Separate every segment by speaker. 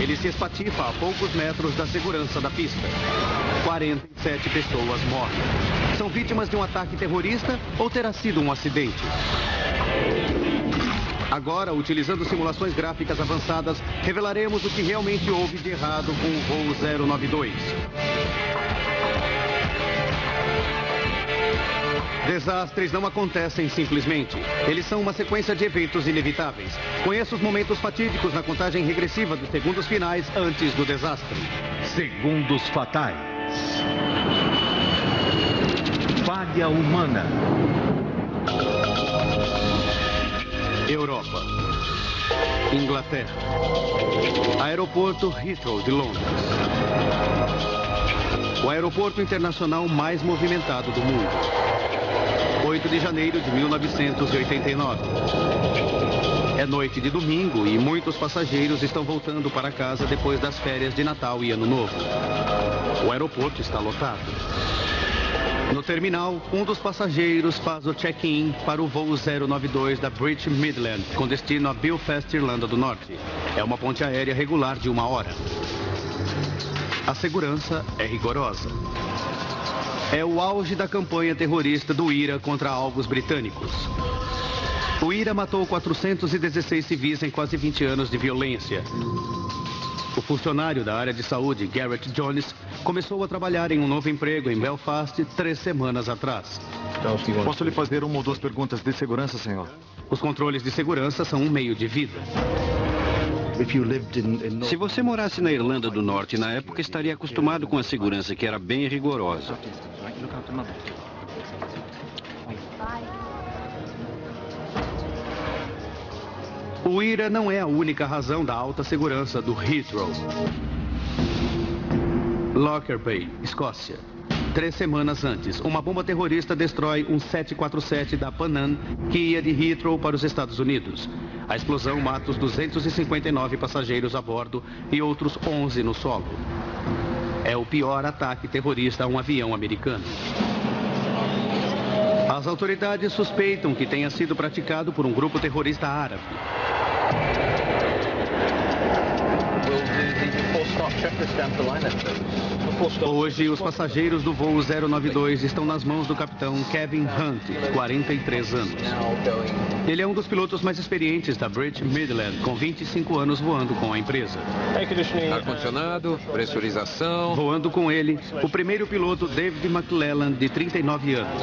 Speaker 1: Ele se espatifa a poucos metros da segurança da pista. 47 pessoas morrem. São vítimas de um ataque terrorista ou terá sido um acidente? Agora, utilizando simulações gráficas avançadas, revelaremos o que realmente houve de errado com o voo 092. Desastres não acontecem simplesmente. Eles são uma sequência de eventos inevitáveis. Conheça os momentos fatídicos na contagem regressiva dos segundos finais antes do desastre.
Speaker 2: Segundos fatais. Falha humana.
Speaker 1: Europa. Inglaterra. Aeroporto Heathrow de Londres. O aeroporto internacional mais movimentado do mundo. 8 de janeiro de 1989. É noite de domingo e muitos passageiros estão voltando para casa depois das férias de Natal e Ano Novo. O aeroporto está lotado. No terminal, um dos passageiros faz o check-in para o voo 092 da British Midland, com destino a Belfast, Irlanda do Norte. É uma ponte aérea regular de uma hora. A segurança é rigorosa. É o auge da campanha terrorista do IRA contra alvos britânicos. O IRA matou 416 civis em quase 20 anos de violência. O funcionário da área de saúde, Garrett Jones, começou a trabalhar em um novo emprego em Belfast três semanas atrás.
Speaker 3: Posso lhe fazer uma ou duas perguntas de segurança, senhor?
Speaker 1: Os controles de segurança são um meio de vida.
Speaker 4: Se você morasse na Irlanda do Norte na época, estaria acostumado com a segurança, que era bem rigorosa.
Speaker 1: O IRA não é a única razão da alta segurança do Heathrow. Locker Bay, Escócia. Três semanas antes, uma bomba terrorista destrói um 747 da Pan Am que ia de Heathrow para os Estados Unidos. A explosão mata os 259 passageiros a bordo e outros 11 no solo. É o pior ataque terrorista a um avião americano. As autoridades suspeitam que tenha sido praticado por um grupo terrorista árabe. Hoje, os passageiros do voo 092 estão nas mãos do capitão Kevin Hunt, 43 anos. Ele é um dos pilotos mais experientes da British Midland, com 25 anos voando com a empresa.
Speaker 5: Ar-condicionado, pressurização.
Speaker 1: Voando com ele, o primeiro piloto David McClellan, de 39 anos.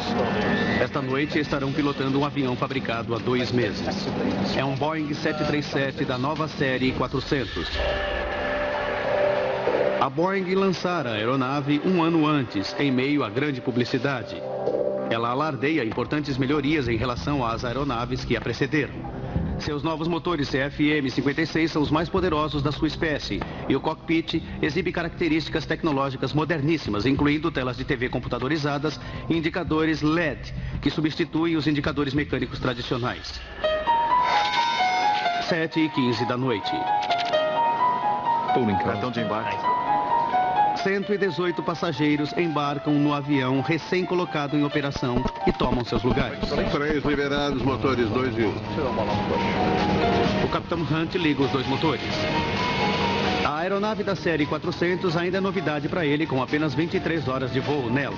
Speaker 1: Esta noite estarão pilotando um avião fabricado há dois meses. É um Boeing 737 da nova série 400. A Boeing lançara a aeronave um ano antes, em meio à grande publicidade. Ela alardeia importantes melhorias em relação às aeronaves que a precederam. Seus novos motores CFM56 são os mais poderosos da sua espécie e o cockpit exibe características tecnológicas moderníssimas, incluindo telas de TV computadorizadas e indicadores LED, que substituem os indicadores mecânicos tradicionais. 7 e 15 da noite.
Speaker 3: Cartão de embarque.
Speaker 1: 118 passageiros embarcam no avião recém-colocado em operação e tomam seus lugares.
Speaker 6: Três liberados, motores 2 e 1. Um.
Speaker 1: O capitão Hunt liga os dois motores. A aeronave da série 400 ainda é novidade para ele, com apenas 23 horas de voo nela.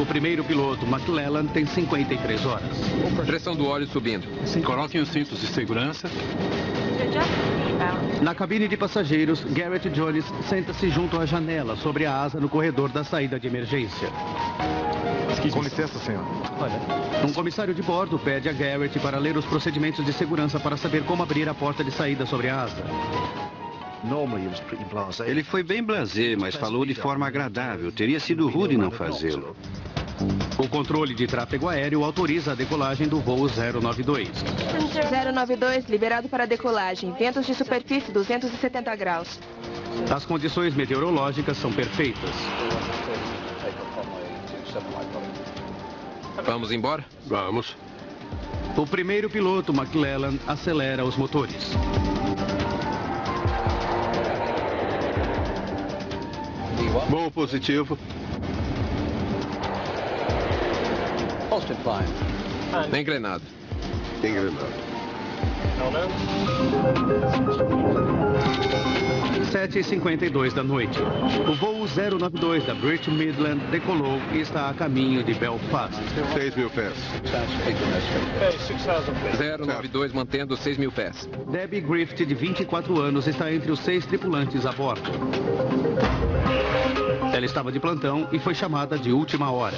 Speaker 1: O primeiro piloto, McClellan, tem 53 horas.
Speaker 5: Pressão do óleo subindo.
Speaker 7: Coloquem os cintos de segurança.
Speaker 1: Na cabine de passageiros, Garrett Jones senta-se junto à janela, sobre a asa no corredor da saída de emergência.
Speaker 3: Com licença, senhor.
Speaker 1: Um comissário de bordo pede a Garrett para ler os procedimentos de segurança para saber como abrir a porta de saída sobre a asa.
Speaker 4: Ele foi bem blasé, mas falou de forma agradável. Teria sido rude não fazê-lo.
Speaker 1: O controle de tráfego aéreo autoriza a decolagem do voo 092.
Speaker 8: 092, liberado para decolagem. Ventos de superfície 270 graus.
Speaker 1: As condições meteorológicas são perfeitas.
Speaker 5: Vamos embora?
Speaker 7: Vamos.
Speaker 1: O primeiro piloto, McClellan, acelera os motores.
Speaker 6: Voo positivo.
Speaker 5: Engrenado.
Speaker 6: Engrenado.
Speaker 1: Sete e cinquenta e dois da noite. O voo 092 da British Midland decolou e está a caminho de Belfast.
Speaker 6: 6 mil pés.
Speaker 5: 092 mantendo 6 mil pés.
Speaker 1: Debbie Griffith, de 24 anos, está entre os seis tripulantes a bordo. Estava de plantão e foi chamada de última hora.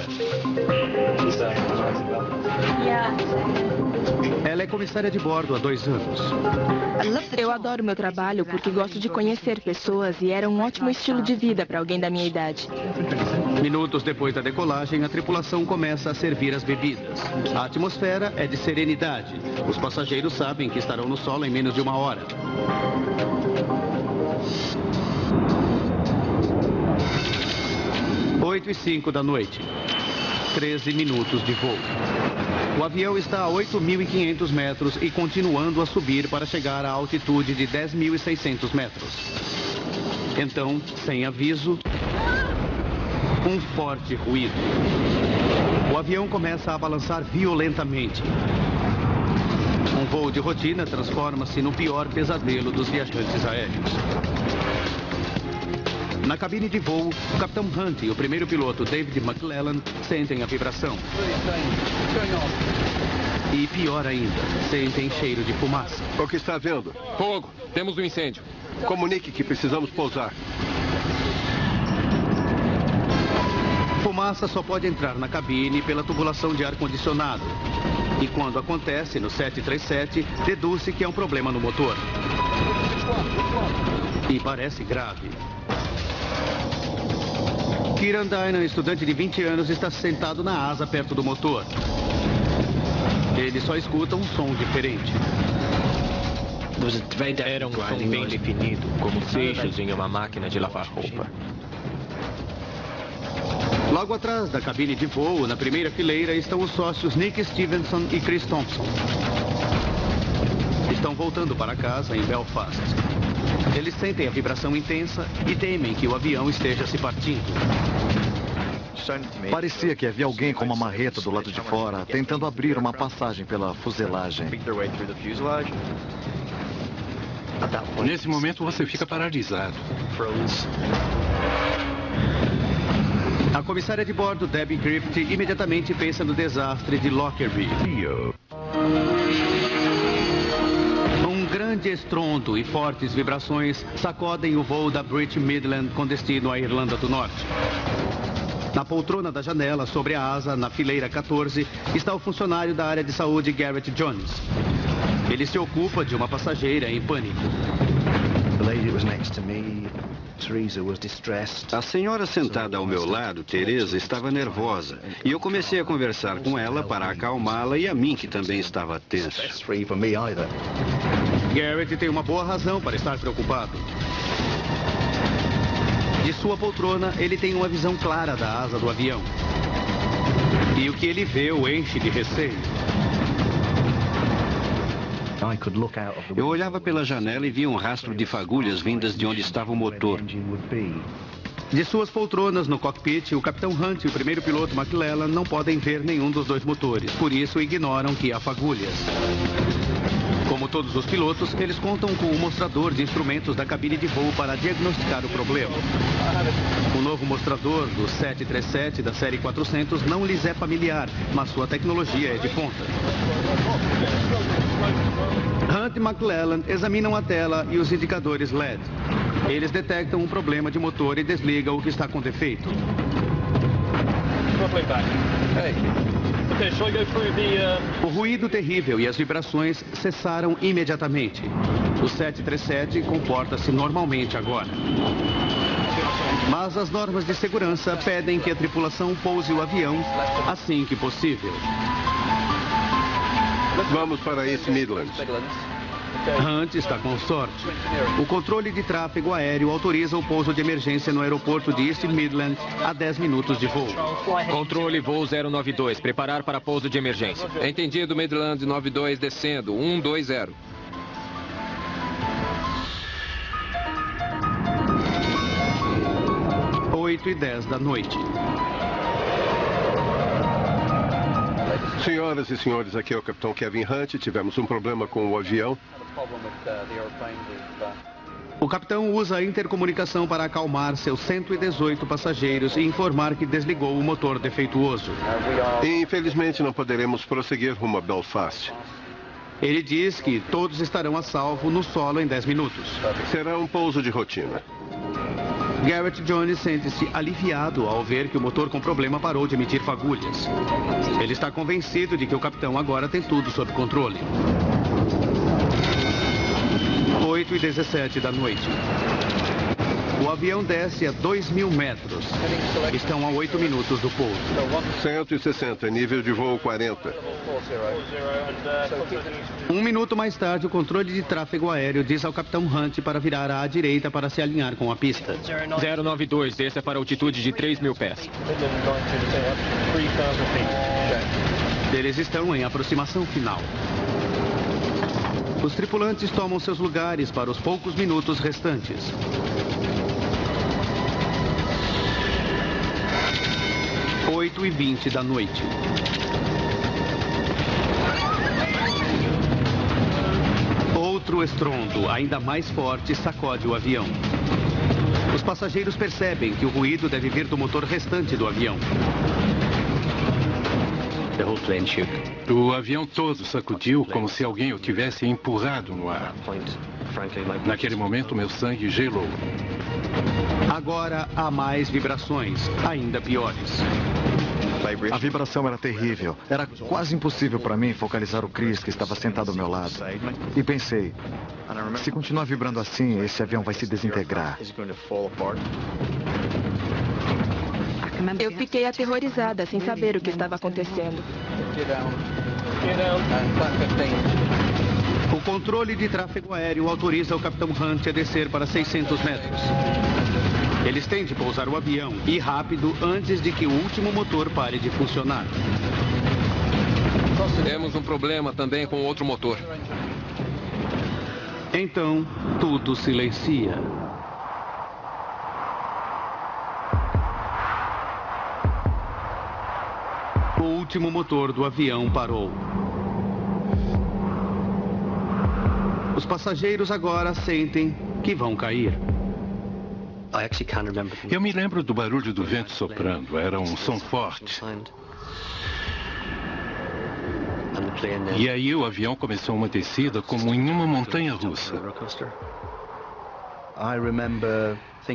Speaker 1: Ela é comissária de bordo há dois anos.
Speaker 8: Eu adoro meu trabalho porque gosto de conhecer pessoas e era um ótimo estilo de vida para alguém da minha idade.
Speaker 1: Minutos depois da decolagem, a tripulação começa a servir as bebidas. A atmosfera é de serenidade. Os passageiros sabem que estarão no solo em menos de uma hora. Oito e cinco da noite. 13 minutos de voo. O avião está a 8.500 metros e continuando a subir para chegar à altitude de 10.600 metros. Então, sem aviso, um forte ruído. O avião começa a balançar violentamente. Um voo de rotina transforma-se no pior pesadelo dos viajantes aéreos. Na cabine de voo, o capitão Hunt e o primeiro piloto David McClellan sentem a vibração. E pior ainda, sentem cheiro de fumaça.
Speaker 6: O que está vendo?
Speaker 5: Fogo. Temos um incêndio.
Speaker 6: Comunique que precisamos pousar.
Speaker 1: Fumaça só pode entrar na cabine pela tubulação de ar-condicionado. E quando acontece no 737, deduz-se que é um problema no motor. E parece grave. Kieran Dynan, estudante de 20 anos, está sentado na asa perto do motor. Ele só escuta um som diferente.
Speaker 9: Era um som bem definido, como seixos em uma máquina de lavar roupa.
Speaker 1: Logo atrás da cabine de voo, na primeira fileira, estão os sócios Nick Stevenson e Chris Thompson. Estão voltando para casa em Belfast. Eles sentem a vibração intensa e temem que o avião esteja se partindo.
Speaker 3: Parecia que havia alguém com uma marreta do lado de fora, tentando abrir uma passagem pela fuselagem.
Speaker 7: Nesse momento você fica paralisado.
Speaker 1: A comissária de bordo, Debbie Griffith, imediatamente pensa no desastre de Lockerbie. Grande estrondo e fortes vibrações sacodem o voo da British Midland com destino à Irlanda do Norte. Na poltrona da janela, sobre a asa, na fileira 14, está o funcionário da área de saúde Garrett Jones. Ele se ocupa de uma passageira em pânico.
Speaker 4: A senhora sentada ao meu lado, Teresa, estava nervosa. E eu comecei a conversar com ela para acalmá-la e a mim, que também estava tenso.
Speaker 1: Garrett tem uma boa razão para estar preocupado. De sua poltrona, ele tem uma visão clara da asa do avião. E o que ele vê o enche de receio.
Speaker 4: Eu olhava pela janela e via um rastro de fagulhas vindas de onde estava o motor.
Speaker 1: De suas poltronas no cockpit, o capitão Hunt e o primeiro piloto McClellan não podem ver nenhum dos dois motores, por isso ignoram que há fagulhas. Como todos os pilotos, eles contam com o mostrador de instrumentos da cabine de voo para diagnosticar o problema. O novo mostrador do 737 da série 400 não lhes é familiar, mas sua tecnologia é de ponta. Hunt e McClellan examinam a tela e os indicadores LED. Eles detectam um problema de motor e desligam o que está com defeito. O ruído terrível e as vibrações cessaram imediatamente. O 737 comporta-se normalmente agora. Mas as normas de segurança pedem que a tripulação pouse o avião assim que possível.
Speaker 6: Vamos para East Midlands.
Speaker 1: Hunt está com sorte. O controle de tráfego aéreo autoriza o pouso de emergência no aeroporto de East Midland a 10 minutos de voo.
Speaker 9: Controle voo 092, preparar para pouso de emergência.
Speaker 5: Entendido, Midland 92 descendo, 120.
Speaker 1: Oito e 10 da noite.
Speaker 6: Senhoras e senhores, aqui é o Capitão Kevin Hunt. Tivemos um problema com o avião.
Speaker 1: O capitão usa a intercomunicação para acalmar seus 118 passageiros e informar que desligou o motor defeituoso.
Speaker 6: Infelizmente, não poderemos prosseguir rumo a Belfast.
Speaker 1: Ele diz que todos estarão a salvo no solo em 10 minutos.
Speaker 6: Será um pouso de rotina.
Speaker 1: Garrett Jones sente-se aliviado ao ver que o motor com problema parou de emitir fagulhas. Ele está convencido de que o capitão agora tem tudo sob controle. 8 e 17 da noite. O avião desce a 2 mil metros. Estão a 8 minutos do pouso.
Speaker 6: 160, nível de voo 40.
Speaker 1: Um minuto mais tarde, o controle de tráfego aéreo diz ao capitão Hunt para virar à direita para se alinhar com a pista.
Speaker 9: 092, desça para altitude de 3 mil pés.
Speaker 1: Eles estão em aproximação final. Os tripulantes tomam seus lugares para os poucos minutos restantes. Oito e vinte da noite. Outro estrondo, ainda mais forte, sacode o avião. Os passageiros percebem que o ruído deve vir do motor restante do avião.
Speaker 7: O avião todo sacudiu como se alguém o tivesse empurrado no ar. Naquele momento, meu sangue gelou.
Speaker 1: Agora há mais vibrações, ainda piores.
Speaker 3: A vibração era terrível. Era quase impossível para mim focalizar o Chris que estava sentado ao meu lado. E pensei, se continuar vibrando assim, esse avião vai se desintegrar.
Speaker 8: Eu fiquei aterrorizada, sem saber o que estava acontecendo.
Speaker 1: O controle de tráfego aéreo autoriza o capitão Hunt a descer para 600 metros. Eles têm de pousar o avião e rápido antes de que o último motor pare de funcionar.
Speaker 5: Temos um problema também com outro motor.
Speaker 1: Então, tudo silencia. Último motor do avião parou. Os passageiros agora sentem que vão cair.
Speaker 7: Eu me lembro do barulho do vento soprando. Era um som forte. E aí o avião começou uma descida como em uma montanha russa.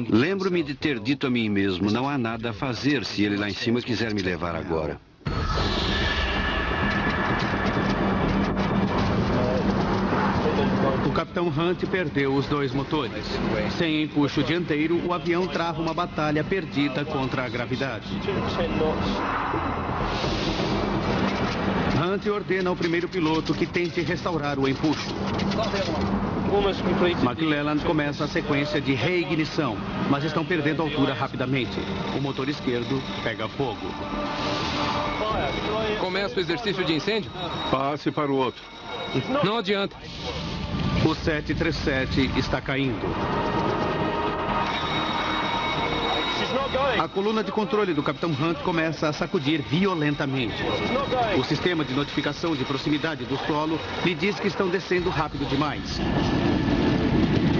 Speaker 4: Lembro-me de ter dito a mim mesmo, não há nada a fazer se ele lá em cima quiser me levar agora.
Speaker 1: Capitão Hunt perdeu os dois motores. Sem empuxo dianteiro, o avião trava uma batalha perdida contra a gravidade. Hunt ordena ao primeiro piloto que tente restaurar o empuxo. McClellan começa a sequência de reignição, mas estão perdendo altura rapidamente. O motor esquerdo pega fogo.
Speaker 5: Começa o exercício de incêndio?
Speaker 6: Passe para o outro.
Speaker 5: Não adianta.
Speaker 1: O 737 está caindo. A coluna de controle do Capitão Hunt começa a sacudir violentamente. O sistema de notificação de proximidade do solo lhe diz que estão descendo rápido demais.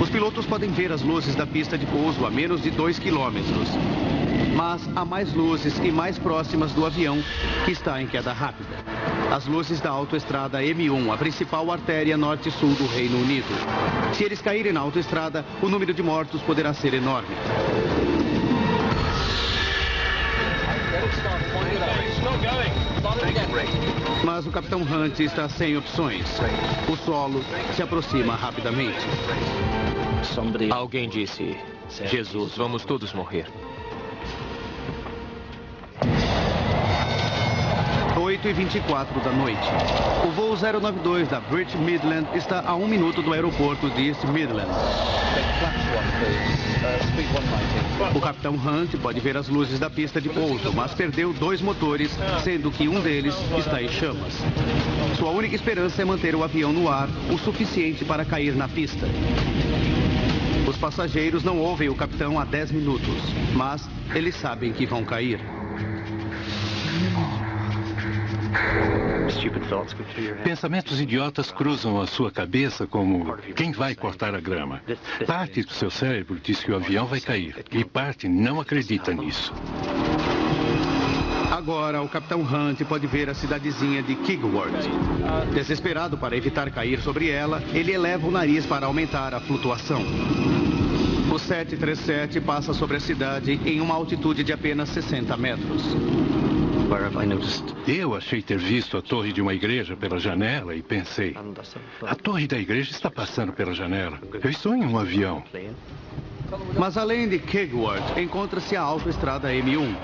Speaker 1: Os pilotos podem ver as luzes da pista de pouso a menos de 2 quilômetros. Mas há mais luzes e mais próximas do avião que está em queda rápida. As luzes da autoestrada M1, a principal artéria norte-sul do Reino Unido. Se eles caírem na autoestrada, o número de mortos poderá ser enorme. Mas o Capitão Hunt está sem opções. O solo se aproxima rapidamente.
Speaker 9: Alguém disse: Jesus, vamos todos morrer.
Speaker 1: 8 e 24 da noite. O voo 092 da British Midland está a um minuto do aeroporto de East Midland. O capitão Hunt pode ver as luzes da pista de pouso, mas perdeu dois motores, sendo que um deles está em chamas. Sua única esperança é manter o avião no ar o suficiente para cair na pista. Os passageiros não ouvem o capitão há 10 minutos, mas eles sabem que vão cair.
Speaker 7: Pensamentos idiotas cruzam a sua cabeça como quem vai cortar a grama. Parte do seu cérebro diz que o avião vai cair e parte não acredita nisso.
Speaker 1: Agora, o Capitão Hunt pode ver a cidadezinha de Kigworth. Desesperado para evitar cair sobre ela, ele eleva o nariz para aumentar a flutuação. O 737 passa sobre a cidade em uma altitude de apenas 60 metros.
Speaker 7: Eu achei ter visto a torre de uma igreja pela janela e pensei: a torre da igreja está passando pela janela. Eu estou em um avião.
Speaker 1: Mas além de Kegworth, encontra-se a autoestrada M1.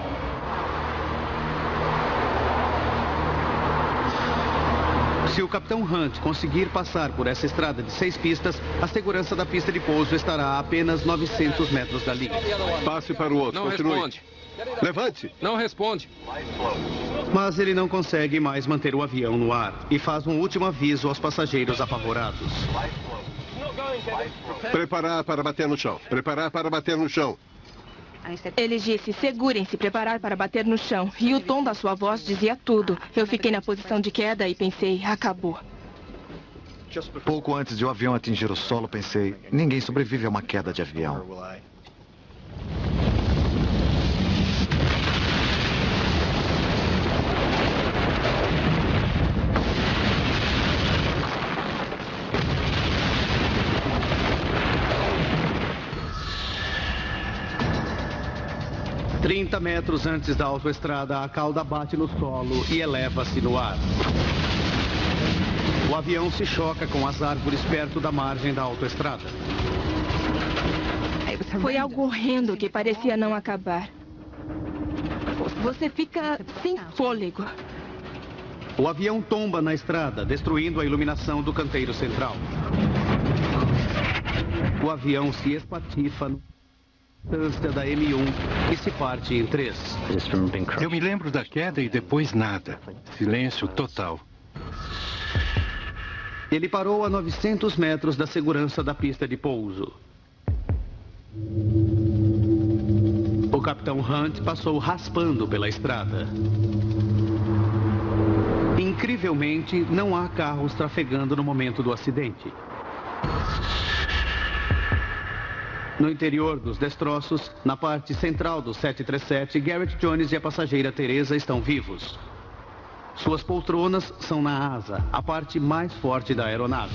Speaker 1: Se o Capitão Hunt conseguir passar por essa estrada de seis pistas, a segurança da pista de pouso estará a apenas 900 metros dali.
Speaker 6: Passe para o outro,
Speaker 5: Não
Speaker 6: continue.
Speaker 5: responde.
Speaker 6: Levante.
Speaker 5: Não responde.
Speaker 1: Mas ele não consegue mais manter o avião no ar e faz um último aviso aos passageiros apavorados.
Speaker 6: Preparar para bater no chão. Preparar para bater no chão.
Speaker 8: Ele disse: segurem-se, preparar para bater no chão. E o tom da sua voz dizia tudo. Eu fiquei na posição de queda e pensei: acabou.
Speaker 3: Pouco antes de o avião atingir o solo, pensei: ninguém sobrevive a uma queda de avião.
Speaker 1: Trinta metros antes da autoestrada, a cauda bate no solo e eleva-se no ar. O avião se choca com as árvores perto da margem da autoestrada.
Speaker 8: Foi algo horrendo que parecia não acabar. Você fica sem fôlego.
Speaker 1: O avião tomba na estrada, destruindo a iluminação do canteiro central. O avião se espatifa na distância da M1 e se parte em três.
Speaker 7: Eu me lembro da queda e depois nada. Silêncio total.
Speaker 1: Ele parou a 900 metros da segurança da pista de pouso. O capitão Hunt passou raspando pela estrada. Incrivelmente, não há carros trafegando no momento do acidente. No interior dos destroços, na parte central do 737, Garrett Jones e a passageira Teresa estão vivos. Suas poltronas são na asa, a parte mais forte da aeronave.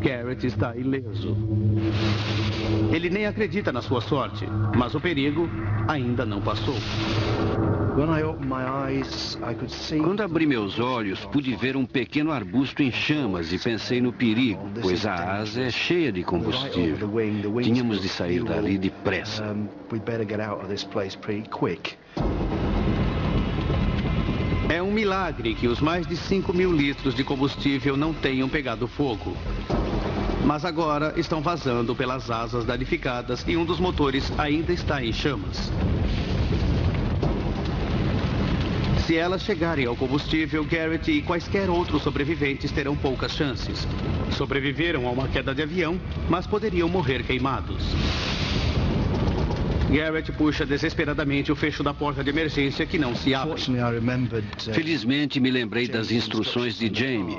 Speaker 1: Garrett está ileso. Ele nem acredita na sua sorte, mas o perigo ainda não passou.
Speaker 4: Quando abri meus olhos, pude ver um pequeno arbusto em chamas e pensei no perigo, pois a asa é cheia de combustível. Tínhamos de sair dali depressa.
Speaker 1: É um milagre que os mais de 5 mil litros de combustível não tenham pegado fogo. Mas agora estão vazando pelas asas danificadas e um dos motores ainda está em chamas. Se elas chegarem ao combustível, Garrett e quaisquer outros sobreviventes terão poucas chances. Sobreviveram a uma queda de avião, mas poderiam morrer queimados. Garrett puxa desesperadamente o fecho da porta de emergência que não se abre.
Speaker 4: Felizmente me lembrei das instruções de Jamie.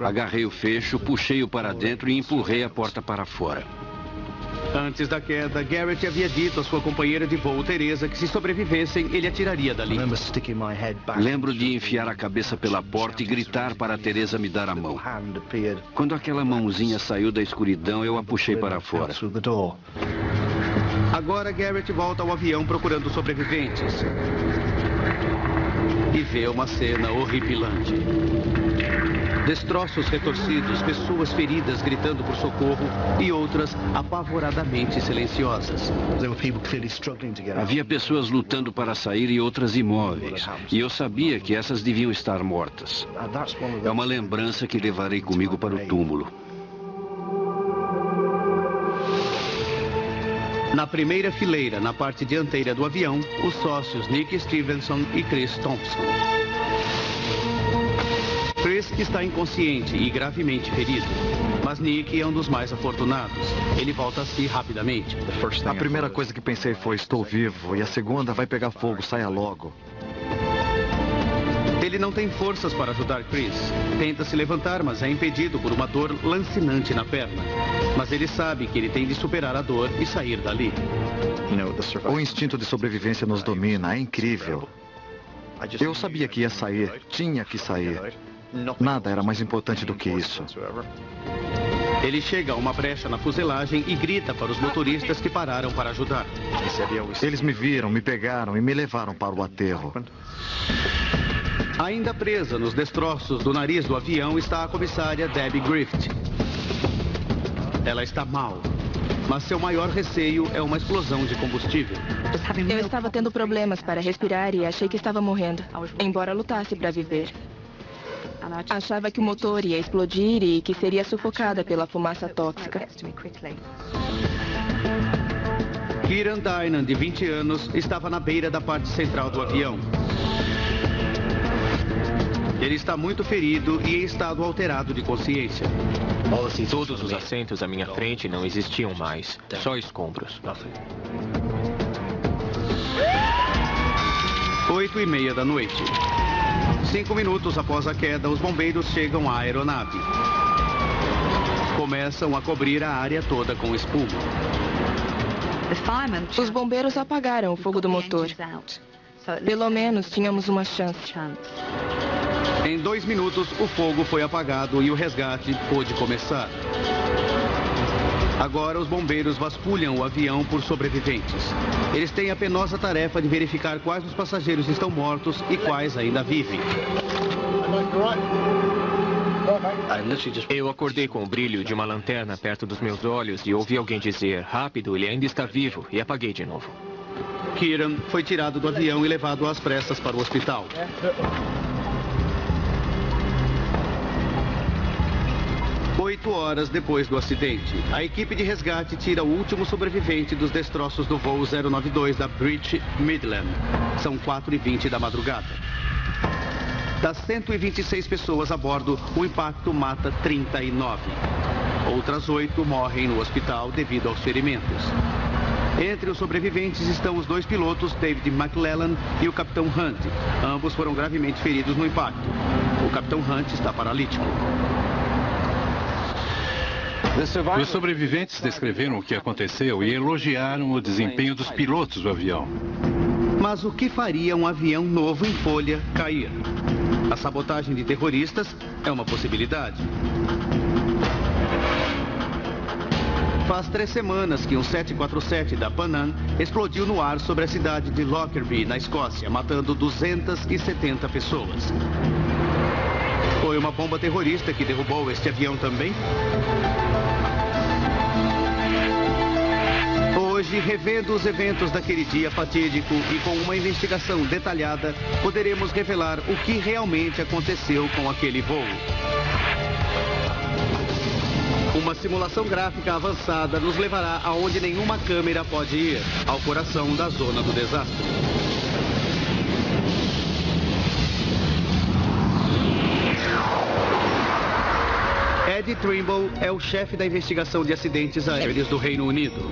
Speaker 4: Agarrei o fecho, puxei-o para dentro e empurrei a porta para fora.
Speaker 1: Antes da queda, Garrett havia dito à sua companheira de voo, Teresa, que se sobrevivessem, ele atiraria dali.
Speaker 4: Lembro de enfiar a cabeça pela porta e gritar para a Teresa me dar a mão. Quando aquela mãozinha saiu da escuridão, eu a puxei para fora.
Speaker 1: Agora Garrett volta ao avião procurando sobreviventes. E vê uma cena horripilante. Destroços retorcidos, pessoas feridas gritando por socorro e outras apavoradamente silenciosas.
Speaker 4: Havia pessoas lutando para sair e outras imóveis. E eu sabia que essas deviam estar mortas. É uma lembrança que levarei comigo para o túmulo.
Speaker 1: Na primeira fileira, na parte dianteira do avião, os sócios Nick Stevenson e Chris Thompson. Está inconsciente e gravemente ferido, mas Nick é um dos mais afortunados. Ele volta a si rapidamente.
Speaker 3: A primeira coisa que pensei foi: estou vivo. E a segunda vai pegar fogo, saia logo.
Speaker 1: Ele não tem forças para ajudar Chris. Tenta se levantar, mas é impedido por uma dor lancinante na perna. Mas ele sabe que ele tem de superar a dor e sair dali.
Speaker 3: O instinto de sobrevivência nos domina, é incrível. Eu sabia que ia sair, tinha que sair. Nada era mais importante do que isso.
Speaker 1: Ele chega a uma brecha na fuselagem e grita para os motoristas que pararam para ajudar.
Speaker 3: Eles me viram, me pegaram e me levaram para o aterro.
Speaker 1: Ainda presa nos destroços do nariz do avião está a comissária Debbie Griffith. Ela está mal, mas seu maior receio é uma explosão de combustível.
Speaker 8: Eu estava tendo problemas para respirar e achei que estava morrendo, embora lutasse para viver. Achava que o motor ia explodir e que seria sufocada pela fumaça tóxica.
Speaker 1: Kieran Dynan, de 20 anos, estava na beira da parte central do avião. Ele está muito ferido e em estado alterado de consciência.
Speaker 9: Todos os assentos à minha frente não existiam mais, só escombros.
Speaker 1: Oito e meia da noite. Cinco minutos após a queda, os bombeiros chegam à aeronave. Começam a cobrir a área toda com espuma.
Speaker 8: Os bombeiros apagaram o fogo do motor. Pelo menos tínhamos uma chance.
Speaker 1: Em dois minutos, o fogo foi apagado e o resgate pôde começar. Agora, os bombeiros vasculham o avião por sobreviventes. Eles têm a penosa tarefa de verificar quais dos passageiros estão mortos e quais ainda vivem.
Speaker 9: Eu acordei com o brilho de uma lanterna perto dos meus olhos e ouvi alguém dizer, rápido, ele ainda está vivo, e apaguei de novo.
Speaker 1: Kieran foi tirado do avião e levado às pressas para o hospital. Oito horas depois do acidente, a equipe de resgate tira o último sobrevivente dos destroços do voo 092 da British Midland. São 4h20 da madrugada. Das 126 pessoas a bordo, o impacto mata 39. Outras oito morrem no hospital devido aos ferimentos. Entre os sobreviventes estão os dois pilotos, David McLellan e o capitão Hunt. Ambos foram gravemente feridos no impacto. O capitão Hunt está paralítico.
Speaker 7: Os sobreviventes descreveram o que aconteceu e elogiaram o desempenho dos pilotos do avião.
Speaker 1: Mas o que faria um avião novo em folha cair? A sabotagem de terroristas é uma possibilidade. Faz três semanas que um 747 da Pan Am explodiu no ar sobre a cidade de Lockerbie, na Escócia, matando 270 pessoas. Foi uma bomba terrorista que derrubou este avião também? Hoje, revendo os eventos daquele dia fatídico e com uma investigação detalhada, poderemos revelar o que realmente aconteceu com aquele voo. Uma simulação gráfica avançada nos levará aonde nenhuma câmera pode ir, ao coração da zona do desastre. Ed Trimble é o chefe da investigação de acidentes aéreos do Reino Unido.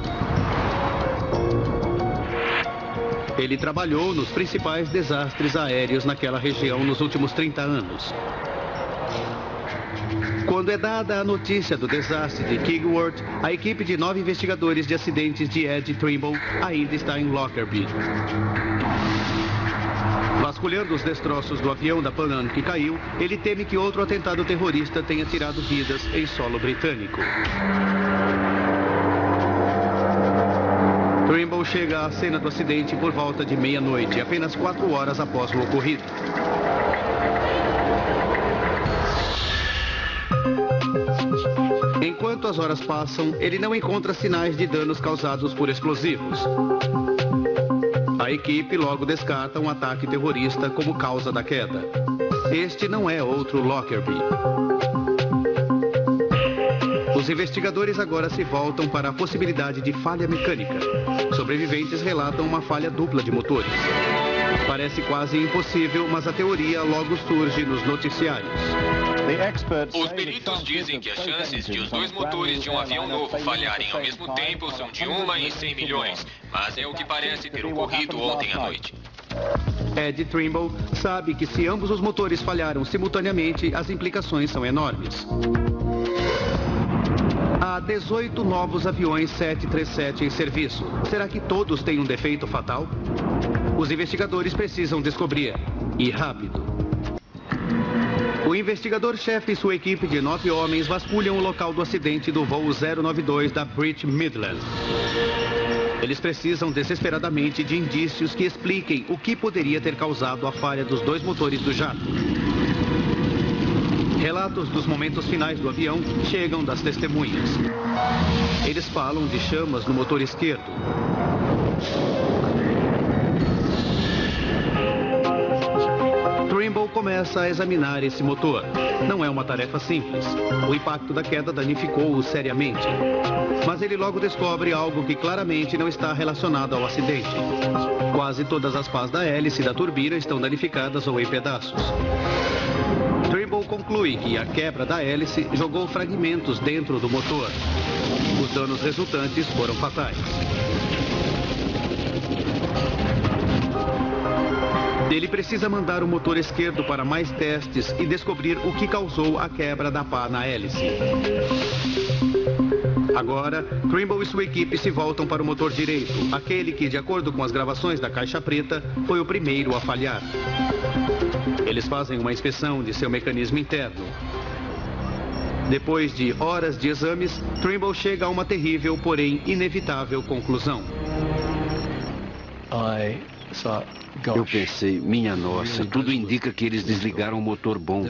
Speaker 1: Ele trabalhou nos principais desastres aéreos naquela região nos últimos 30 anos. Quando é dada a notícia do desastre de Kigworth, a equipe de nove investigadores de acidentes de Ed Trimble ainda está em Lockerbie. Vasculhando os destroços do avião da Pan Am que caiu, ele teme que outro atentado terrorista tenha tirado vidas em solo britânico. Trimble chega à cena do acidente por volta de meia-noite, apenas quatro horas após o ocorrido. Enquanto as horas passam, ele não encontra sinais de danos causados por explosivos. A equipe logo descarta um ataque terrorista como causa da queda. Este não é outro Lockerbie. Os investigadores agora se voltam para a possibilidade de falha mecânica. Sobreviventes relatam uma falha dupla de motores. Parece quase impossível, mas a teoria logo surge nos noticiários.
Speaker 10: Os peritos dizem que as chances de os dois motores de um avião novo falharem ao mesmo tempo são de uma em 100 milhões, mas é o que parece ter ocorrido ontem à noite.
Speaker 1: Ed Trimble sabe que se ambos os motores falharam simultaneamente, as implicações são enormes. Há 18 novos aviões 737 em serviço. Será que todos têm um defeito fatal? Os investigadores precisam descobrir. E rápido. O investigador-chefe e sua equipe de nove homens vasculham o local do acidente do voo 092 da British Midland. Eles precisam desesperadamente de indícios que expliquem o que poderia ter causado a falha dos dois motores do jato. Relatos dos momentos finais do avião chegam das testemunhas. Eles falam de chamas no motor esquerdo. Trimble começa a examinar esse motor. Não é uma tarefa simples. O impacto da queda danificou-o seriamente. Mas ele logo descobre algo que claramente não está relacionado ao acidente. Quase todas as pás da hélice da turbina estão danificadas ou em pedaços. Conclui que a quebra da hélice jogou fragmentos dentro do motor. Os danos resultantes foram fatais. Ele precisa mandar o motor esquerdo para mais testes e descobrir o que causou a quebra da pá na hélice. Agora, Trimble e sua equipe se voltam para o motor direito, aquele que, de acordo com as gravações da caixa preta, foi o primeiro a falhar. Eles fazem uma inspeção de seu mecanismo interno. Depois de horas de exames, Trimble chega a uma terrível, porém inevitável conclusão.
Speaker 4: Eu pensei, minha nossa, tudo indica que eles desligaram o motor bom.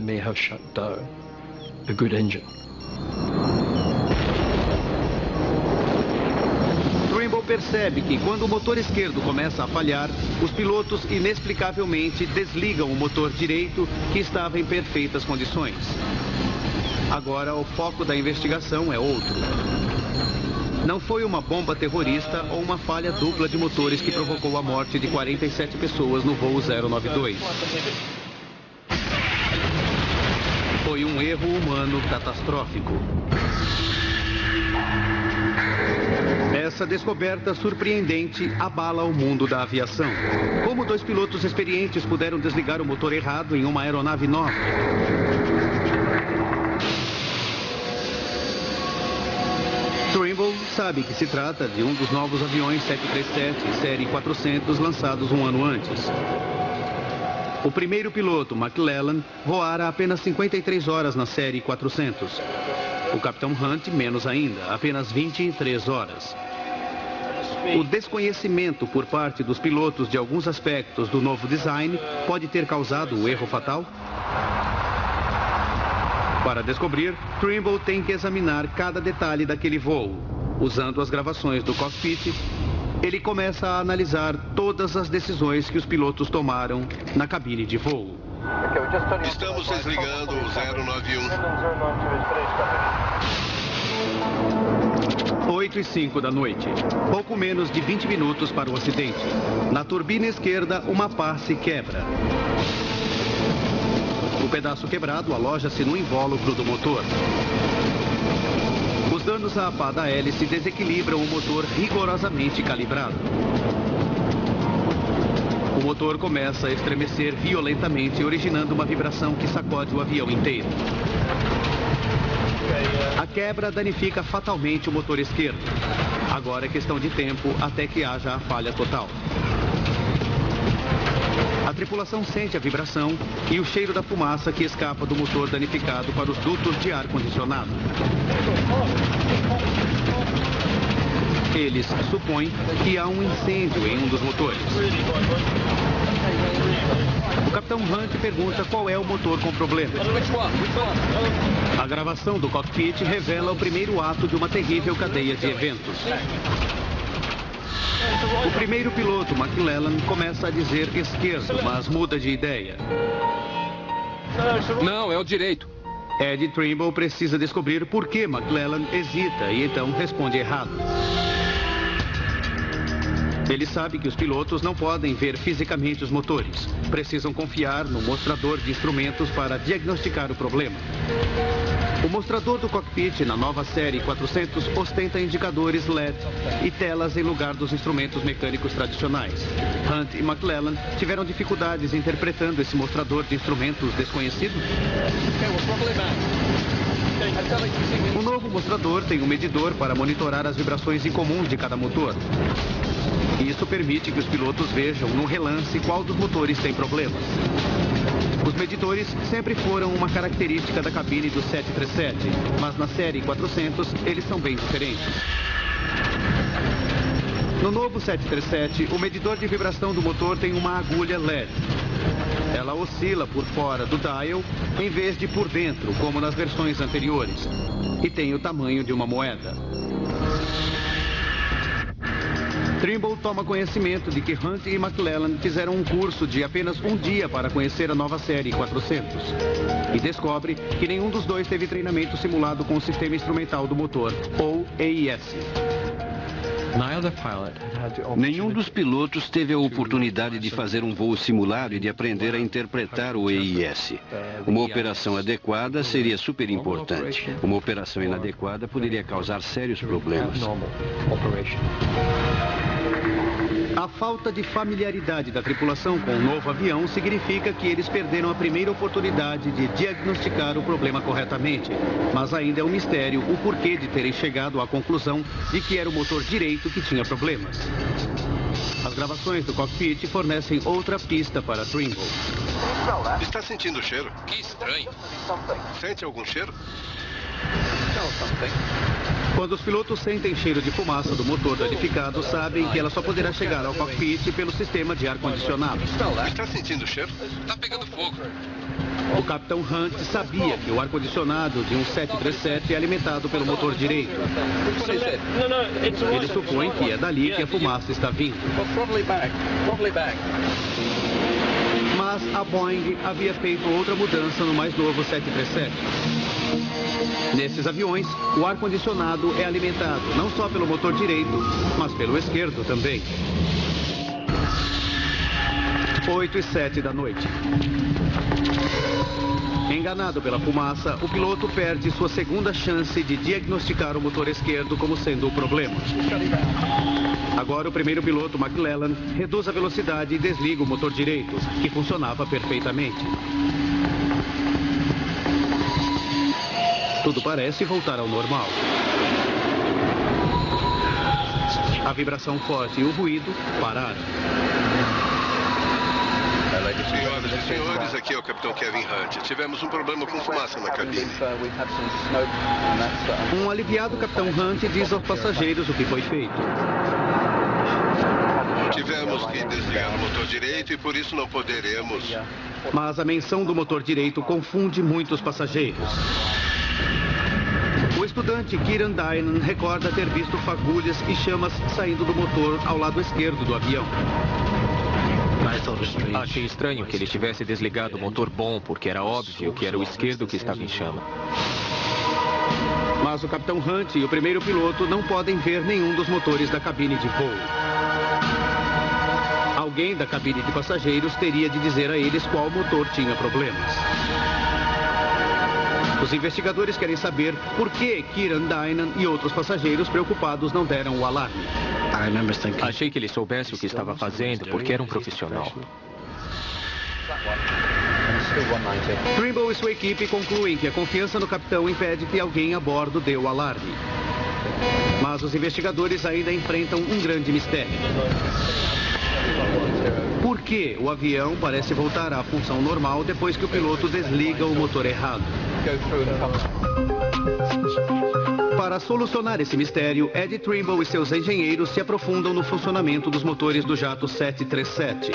Speaker 1: Percebe que quando o motor esquerdo começa a falhar, os pilotos inexplicavelmente desligam o motor direito, que estava em perfeitas condições. Agora, o foco da investigação é outro. Não foi uma bomba terrorista ou uma falha dupla de motores que provocou a morte de 47 pessoas no voo 092. Foi um erro humano catastrófico. Essa descoberta surpreendente abala o mundo da aviação. Como dois pilotos experientes puderam desligar o motor errado em uma aeronave nova? Trimble sabe que se trata de um dos novos aviões 737 série 400 lançados um ano antes. O primeiro piloto, McClellan, voara apenas 53 horas na série 400. O capitão Hunt, menos ainda, apenas 23 horas. O desconhecimento por parte dos pilotos de alguns aspectos do novo design pode ter causado o erro fatal? Para descobrir, Trimble tem que examinar cada detalhe daquele voo. Usando as gravações do cockpit, ele começa a analisar todas as decisões que os pilotos tomaram na cabine de voo.
Speaker 6: Estamos desligando o 091.
Speaker 1: 8 e 5 da noite. Pouco menos de 20 minutos para o acidente. Na turbina esquerda, uma pá se quebra. O pedaço quebrado aloja-se no invólucro do motor. Os danos à pá da hélice desequilibram o motor rigorosamente calibrado. O motor começa a estremecer violentamente, originando uma vibração que sacode o avião inteiro. A quebra danifica fatalmente o motor esquerdo. Agora é questão de tempo até que haja a falha total. A tripulação sente a vibração e o cheiro da fumaça que escapa do motor danificado para os dutos de ar-condicionado. Eles supõem que há um incêndio em um dos motores. O capitão Hunt pergunta qual é o motor com problema. A gravação do cockpit revela o primeiro ato de uma terrível cadeia de eventos. O primeiro piloto, McClellan, começa a dizer esquerdo, mas muda de ideia.
Speaker 5: Não, é o direito.
Speaker 1: Ed Trimble precisa descobrir por que McClellan hesita e então responde errado. Ele sabe que os pilotos não podem ver fisicamente os motores. Precisam confiar no mostrador de instrumentos para diagnosticar o problema. O mostrador do cockpit na nova série 400 ostenta indicadores LED e telas em lugar dos instrumentos mecânicos tradicionais. Hunt e McClellan tiveram dificuldades interpretando esse mostrador de instrumentos desconhecidos. O novo mostrador tem um medidor para monitorar as vibrações incomuns de cada motor. Isso permite que os pilotos vejam no relance qual dos motores tem problemas. Os medidores sempre foram uma característica da cabine do 737, mas na série 400 eles são bem diferentes. No novo 737, o medidor de vibração do motor tem uma agulha LED. Ela oscila por fora do dial em vez de por dentro, como nas versões anteriores, e tem o tamanho de uma moeda. Trimble toma conhecimento de que Hunt e McClellan fizeram um curso de apenas um dia para conhecer a nova série 400. E descobre que nenhum dos dois teve treinamento simulado com o sistema instrumental do motor, ou AIS.
Speaker 4: Nenhum dos pilotos teve a oportunidade de fazer um voo simulado e de aprender a interpretar o EIS. Uma operação adequada seria super importante. Uma operação inadequada poderia causar sérios problemas.
Speaker 1: A falta de familiaridade da tripulação com o novo avião significa que eles perderam a primeira oportunidade de diagnosticar o problema corretamente. Mas ainda é um mistério o porquê de terem chegado à conclusão de que era o motor direito que tinha problemas. As gravações do cockpit fornecem outra pista para Trimble.
Speaker 6: Está sentindo o cheiro?
Speaker 10: Que estranho.
Speaker 6: Sente algum cheiro?
Speaker 1: Quando os pilotos sentem cheiro de fumaça do motor danificado, sabem que ela só poderá chegar ao cockpit pelo sistema de ar-condicionado.
Speaker 6: Está sentindo o cheiro?
Speaker 10: Está pegando fogo.
Speaker 1: O capitão Hunt sabia que o ar-condicionado de um 737 é alimentado pelo motor direito. Ele supõe que é dali que a fumaça está vindo. Mas a Boeing havia feito outra mudança no mais novo 737. Nesses aviões, o ar-condicionado é alimentado não só pelo motor direito, mas pelo esquerdo também. 8 e 7 da noite. Enganado pela fumaça, o piloto perde sua segunda chance de diagnosticar o motor esquerdo como sendo o problema. Agora o primeiro piloto, McClellan, reduz a velocidade e desliga o motor direito, que funcionava perfeitamente. Tudo parece voltar ao normal. A vibração forte e o ruído pararam.
Speaker 6: Senhoras e senhores, aqui é o Capitão Kevin Hunt. Tivemos um problema com fumaça na cabine.
Speaker 1: Um aliviado Capitão Hunt diz aos passageiros o que foi feito.
Speaker 6: Tivemos que desligar o motor direito e por isso não poderemos.
Speaker 1: Mas a menção do motor direito confunde muitos passageiros. O estudante Kieran Dynan recorda ter visto fagulhas e chamas saindo do motor ao lado esquerdo do avião.
Speaker 9: Achei estranho que ele tivesse desligado o motor bom, porque era óbvio que era o esquerdo que estava em chama.
Speaker 1: Mas o capitão Hunt e o primeiro piloto não podem ver nenhum dos motores da cabine de voo. Alguém da cabine de passageiros teria de dizer a eles qual motor tinha problemas. Os investigadores querem saber por que Kieran Dynan e outros passageiros preocupados não deram o alarme.
Speaker 9: Achei que ele soubesse o que estava fazendo, porque era um profissional.
Speaker 1: Trimble e sua equipe concluem que a confiança no capitão impede que alguém a bordo dê o alarme. Mas os investigadores ainda enfrentam um grande mistério. Por que o avião parece voltar à função normal depois que o piloto desliga o motor errado? Para solucionar esse mistério, Ed Trimble e seus engenheiros se aprofundam no funcionamento dos motores do jato 737.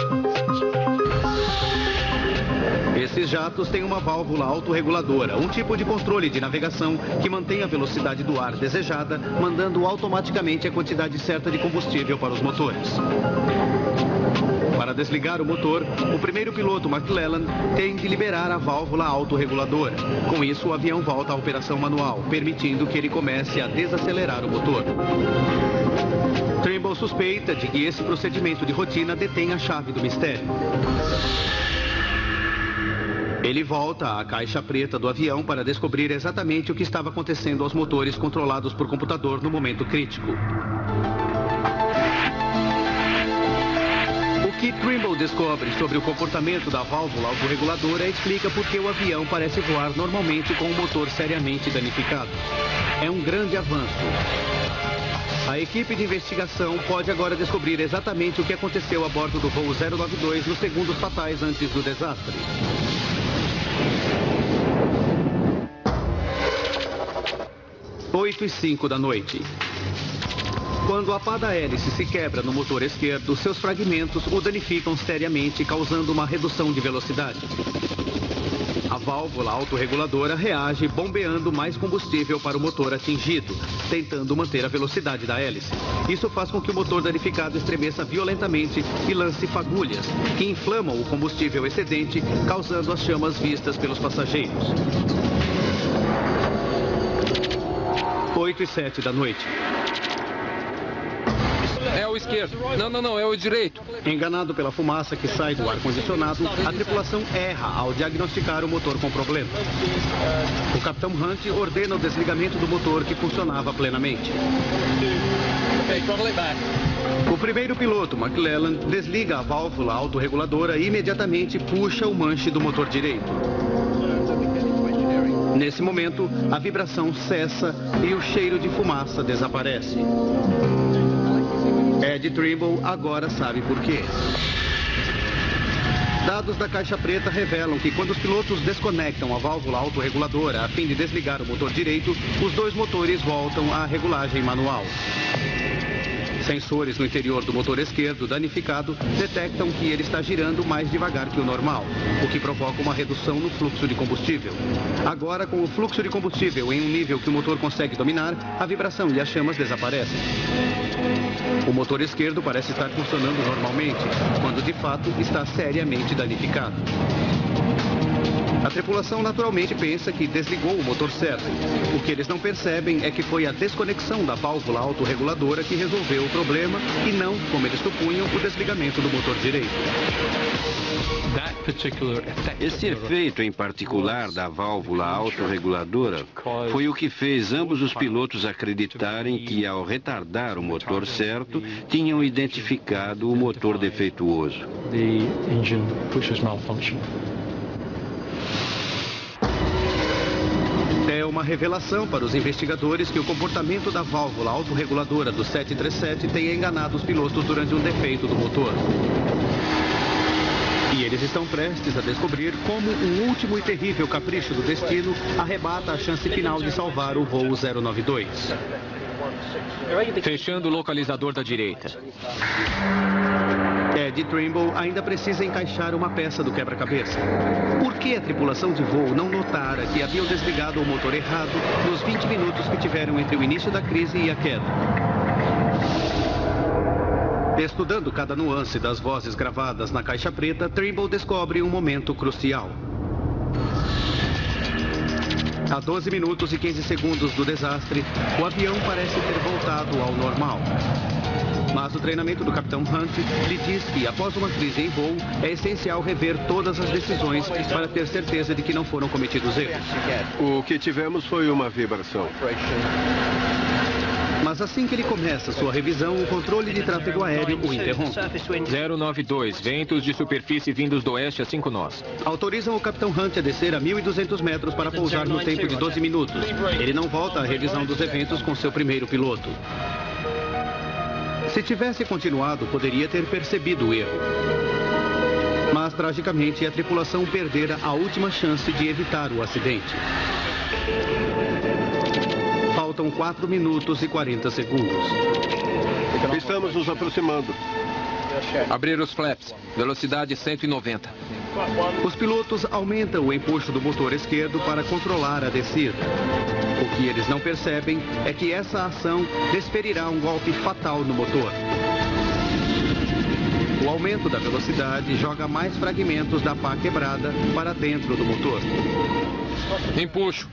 Speaker 1: Esses jatos têm uma válvula autorreguladora, um tipo de controle de navegação que mantém a velocidade do ar desejada, mandando automaticamente a quantidade certa de combustível para os motores. Para desligar o motor, o primeiro piloto McClellan tem de liberar a válvula autorreguladora. Com isso, o avião volta à operação manual, permitindo que ele comece a desacelerar o motor. Trimble suspeita de que esse procedimento de rotina detém a chave do mistério. Ele volta à caixa preta do avião para descobrir exatamente o que estava acontecendo aos motores controlados por computador no momento crítico. Que Trimble descobre sobre o comportamento da válvula autorreguladora explica por que o avião parece voar normalmente com o motor seriamente danificado. É um grande avanço. A equipe de investigação pode agora descobrir exatamente o que aconteceu a bordo do voo 092 nos segundos fatais antes do desastre. Oito e cinco da noite. Quando a pá da hélice se quebra no motor esquerdo, seus fragmentos o danificam seriamente, causando uma redução de velocidade. A válvula autorreguladora reage bombeando mais combustível para o motor atingido, tentando manter a velocidade da hélice. Isso faz com que o motor danificado estremeça violentamente e lance fagulhas, que inflamam o combustível excedente, causando as chamas vistas pelos passageiros. 8 e 7 da noite.
Speaker 5: É o esquerdo. Não, não, não, é o direito.
Speaker 1: Enganado pela fumaça que sai do ar-condicionado, a tripulação erra ao diagnosticar o motor com problema. O capitão Hunt ordena o desligamento do motor que funcionava plenamente. O primeiro piloto, McClellan, desliga a válvula autorreguladora e imediatamente puxa o manche do motor direito. Nesse momento, a vibração cessa e o cheiro de fumaça desaparece. Ed Trimble agora sabe por quê. Dados da caixa preta revelam que quando os pilotos desconectam a válvula autorreguladora a fim de desligar o motor direito, os dois motores voltam à regulagem manual. Sensores no interior do motor esquerdo danificado detectam que ele está girando mais devagar que o normal, o que provoca uma redução no fluxo de combustível. Agora, com o fluxo de combustível em um nível que o motor consegue dominar, a vibração e as chamas desaparecem. O motor esquerdo parece estar funcionando normalmente, quando de fato está seriamente danificado. A tripulação naturalmente pensa que desligou o motor certo. O que eles não percebem é que foi a desconexão da válvula autorreguladora que resolveu o problema e não, como eles supunham, o desligamento do motor direito.
Speaker 4: Esse efeito em particular da válvula autorreguladora foi o que fez ambos os pilotos acreditarem que, ao retardar o motor certo, tinham identificado o motor defeituoso.
Speaker 1: É uma revelação para os investigadores que o comportamento da válvula autorreguladora do 737 tenha enganado os pilotos durante um defeito do motor. E eles estão prestes a descobrir como um último e terrível capricho do destino arrebata a chance final de salvar o voo 092.
Speaker 9: Fechando o localizador da direita.
Speaker 1: Ed Trimble ainda precisa encaixar uma peça do quebra-cabeça. Por que a tripulação de voo não notara que haviam desligado o motor errado nos 20 minutos que tiveram entre o início da crise e a queda? Estudando cada nuance das vozes gravadas na caixa preta, Trimble descobre um momento crucial. A 12 minutos e 15 segundos do desastre, o avião parece ter voltado ao normal. Mas o treinamento do capitão Hunt lhe diz que, após uma crise em voo, é essencial rever todas as decisões para ter certeza de que não foram cometidos erros.
Speaker 6: O que tivemos foi uma vibração.
Speaker 1: Mas assim que ele começa sua revisão, o controle de tráfego aéreo o interrompe.
Speaker 9: 092, ventos de superfície vindos do oeste a 5 nós.
Speaker 1: Autorizam o capitão Hunt a descer a 1.200 metros para pousar no tempo de 12 minutos. Ele não volta à revisão dos eventos com seu primeiro piloto. Se tivesse continuado, poderia ter percebido o erro. Mas, tragicamente, a tripulação perdera a última chance de evitar o acidente. Faltam 4 minutos e 40 segundos.
Speaker 6: Estamos nos aproximando.
Speaker 5: Abrir os flaps. Velocidade 190.
Speaker 1: Os pilotos aumentam o empuxo do motor esquerdo para controlar a descida. O que eles não percebem é que essa ação desferirá um golpe fatal no motor. O aumento da velocidade joga mais fragmentos da pá quebrada para dentro do motor.
Speaker 5: Empuxo.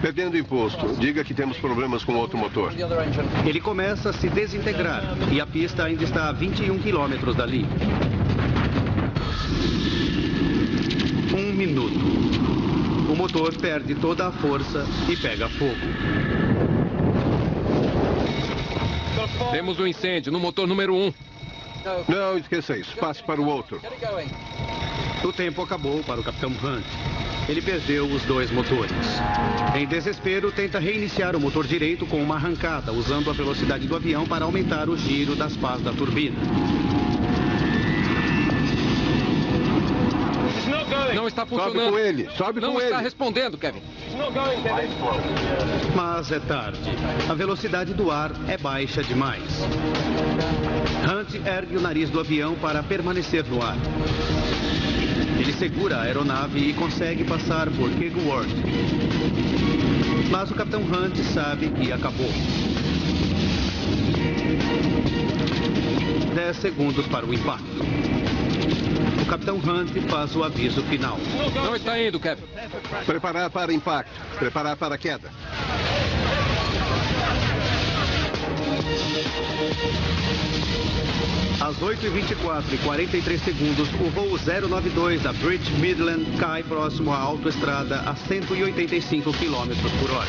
Speaker 6: Perdendo imposto, diga que temos problemas com o outro motor.
Speaker 1: Ele começa a se desintegrar e a pista ainda está a 21 quilômetros dali. Um minuto. O motor perde toda a força e pega fogo.
Speaker 5: Temos um incêndio no motor número 1. Um.
Speaker 6: Não, esqueça isso. Passe para o outro.
Speaker 1: O tempo acabou para o Capitão Hunt. Ele perdeu os dois motores. Em desespero, tenta reiniciar o motor direito com uma arrancada, usando a velocidade do avião para aumentar o giro das pás da turbina.
Speaker 5: Não está funcionando.
Speaker 6: Sobe com ele, sobe
Speaker 5: Não
Speaker 6: com ele.
Speaker 5: está respondendo, Kevin.
Speaker 1: Mas é tarde. A velocidade do ar é baixa demais. Hunt ergue o nariz do avião para permanecer no ar. Ele segura a aeronave e consegue passar por Kegworth. Mas o Capitão Hunt sabe que acabou. Dez segundos para o impacto. O Capitão Hunt faz o aviso final.
Speaker 5: Não está indo, Kevin.
Speaker 6: Preparar para impacto. Preparar para queda.
Speaker 1: Às 8h24 e 43 segundos, o voo 092 da British Midland cai próximo à autoestrada a 185 km por hora.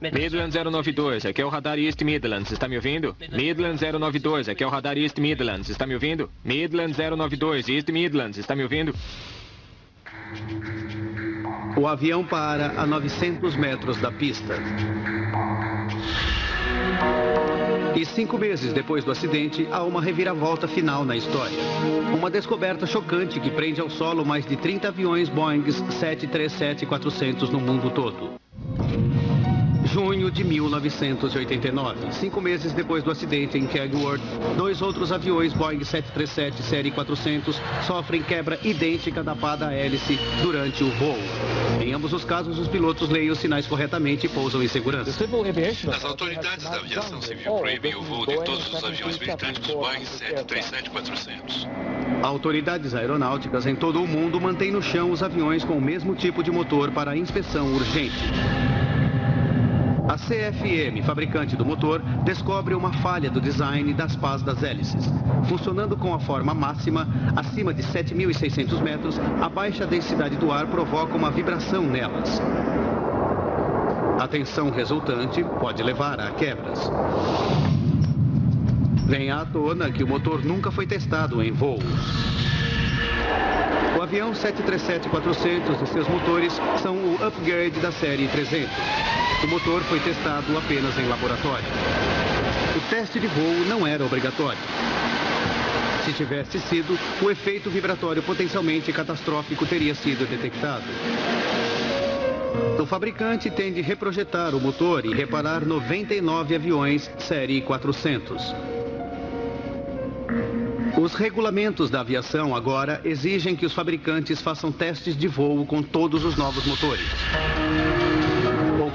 Speaker 9: Midland 092, aqui é o radar East Midlands, está me ouvindo? Midland 092, aqui é o radar East Midlands, está me ouvindo? Midland 092, East Midlands, está me ouvindo?
Speaker 1: O avião para a 900 metros da pista. E cinco meses depois do acidente, há uma reviravolta final na história. Uma descoberta chocante que prende ao solo mais de 30 aviões Boeing 737-400 no mundo todo. Junho de 1989, cinco meses depois do acidente em Kegworth, dois outros aviões Boeing 737 série 400 sofrem quebra idêntica da pá da hélice durante o voo. Em ambos os casos, os pilotos leem os sinais corretamente e pousam em segurança.
Speaker 6: As autoridades da aviação civil proíbem o voo de todos os aviões britânicos Boeing 737-400.
Speaker 1: Autoridades aeronáuticas em todo o mundo mantêm no chão os aviões com o mesmo tipo de motor para inspeção urgente. A CFM, fabricante do motor, descobre uma falha do design das pás das hélices. Funcionando com a forma máxima, acima de 7.600 metros, a baixa densidade do ar provoca uma vibração nelas. A tensão resultante pode levar a quebras. Vem à tona que o motor nunca foi testado em voo. O avião 737-400 e seus motores são o upgrade da série 300. O motor foi testado apenas em laboratório. O teste de voo não era obrigatório. Se tivesse sido, o efeito vibratório potencialmente catastrófico teria sido detectado. O fabricante tem de reprojetar o motor e reparar 99 aviões série 400. Os regulamentos da aviação agora exigem que os fabricantes façam testes de voo com todos os novos motores.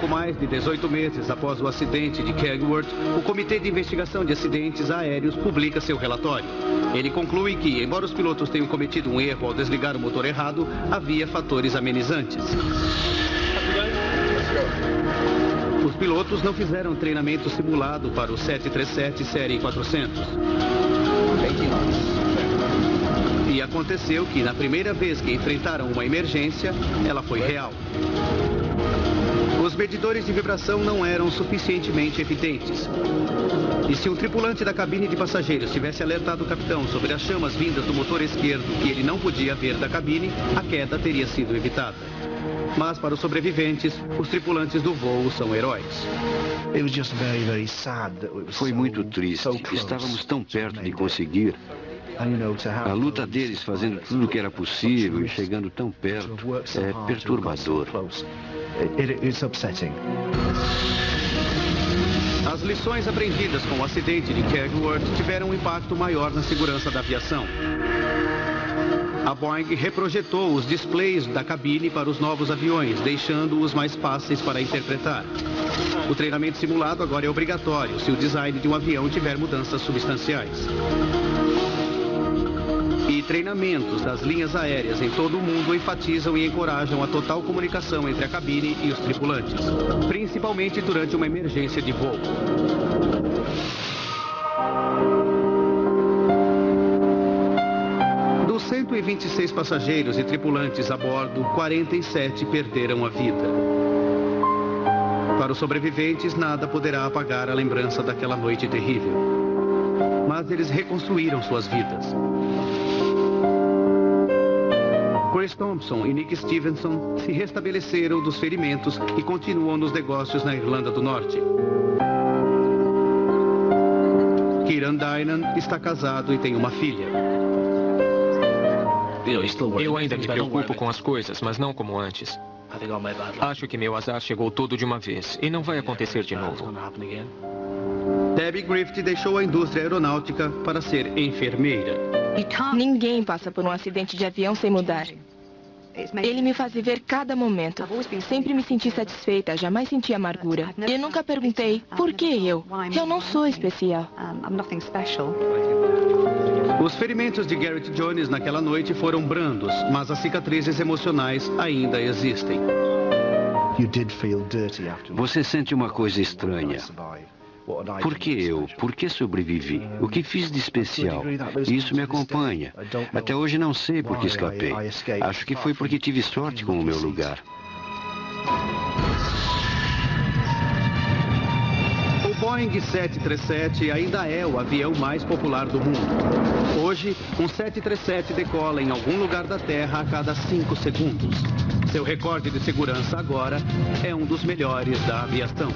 Speaker 1: Pouco mais de 18 meses após o acidente de Kegworth, o Comitê de Investigação de Acidentes Aéreos publica seu relatório. Ele conclui que, embora os pilotos tenham cometido um erro ao desligar o motor errado, havia fatores amenizantes. Os pilotos não fizeram treinamento simulado para o 737 série 400. E aconteceu que, na primeira vez que enfrentaram uma emergência, ela foi real. Os medidores de vibração não eram suficientemente evidentes. E se um tripulante da cabine de passageiros tivesse alertado o capitão sobre as chamas vindas do motor esquerdo que ele não podia ver da cabine, a queda teria sido evitada. Mas para os sobreviventes, os tripulantes do voo são heróis.
Speaker 4: Foi muito triste. Estávamos tão perto de conseguir. A luta deles fazendo tudo o que era possível e chegando tão perto é perturbador.
Speaker 1: As lições aprendidas com o acidente de Kegworth tiveram um impacto maior na segurança da aviação. A Boeing reprojetou os displays da cabine para os novos aviões, deixando-os mais fáceis para interpretar. O treinamento simulado agora é obrigatório se o design de um avião tiver mudanças substanciais. E treinamentos das linhas aéreas em todo o mundo enfatizam e encorajam a total comunicação entre a cabine e os tripulantes, principalmente durante uma emergência de voo. Dos 126 passageiros e tripulantes a bordo, 47 perderam a vida. Para os sobreviventes, nada poderá apagar a lembrança daquela noite terrível. Mas eles reconstruíram suas vidas. Chris Thompson e Nick Stevenson se restabeleceram dos ferimentos e continuam nos negócios na Irlanda do Norte. Kieran Dynan está casado e tem uma filha.
Speaker 9: Eu ainda me preocupo com as coisas, mas não como antes. Acho que meu azar chegou todo de uma vez e não vai acontecer de novo.
Speaker 1: Debbie Griffith deixou a indústria aeronáutica para ser enfermeira.
Speaker 8: Ninguém passa por um acidente de avião sem mudar. Ele me faz viver cada momento. Sempre me senti satisfeita, jamais senti amargura. Eu nunca perguntei, por que eu? Eu não sou especial.
Speaker 1: Os ferimentos de Garrett Jones naquela noite foram brandos, mas as cicatrizes emocionais ainda existem.
Speaker 4: Você sente uma coisa estranha. Por que eu? Por que sobrevivi? O que fiz de especial? Isso me acompanha. Até hoje não sei por que escapei. Acho que foi porque tive sorte com o meu lugar.
Speaker 1: O Boeing 737 ainda é o avião mais popular do mundo. Hoje, um 737 decola em algum lugar da Terra a cada 5 segundos. Seu recorde de segurança agora é um dos melhores da aviação.